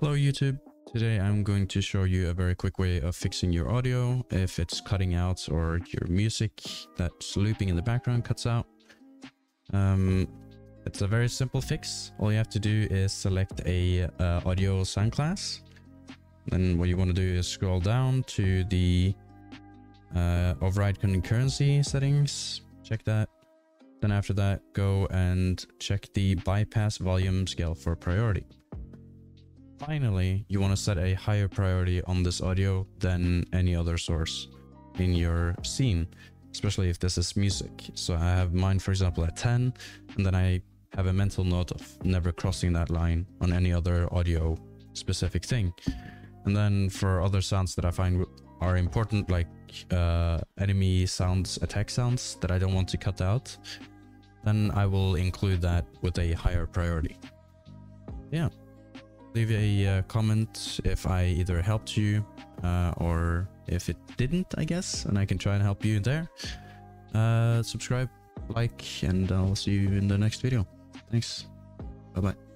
Hello YouTube. Today I'm going to show you a very quick way of fixing your audio if it's cutting out or your music that's looping in the background cuts out. Um, it's a very simple fix. All you have to do is select a uh, audio sound class. Then what you want to do is scroll down to the uh, override concurrency settings. Check that. Then after that, go and check the bypass volume scale for priority. Finally, you want to set a higher priority on this audio than any other source in your scene, especially if this is music. So I have mine, for example, at 10, and then I have a mental note of never crossing that line on any other audio specific thing. And then for other sounds that I find are important, like uh, enemy sounds, attack sounds that I don't want to cut out, then I will include that with a higher priority. Yeah. Leave a uh, comment if I either helped you uh, or if it didn't, I guess, and I can try and help you there. Uh, subscribe, like, and I'll see you in the next video. Thanks. Bye bye.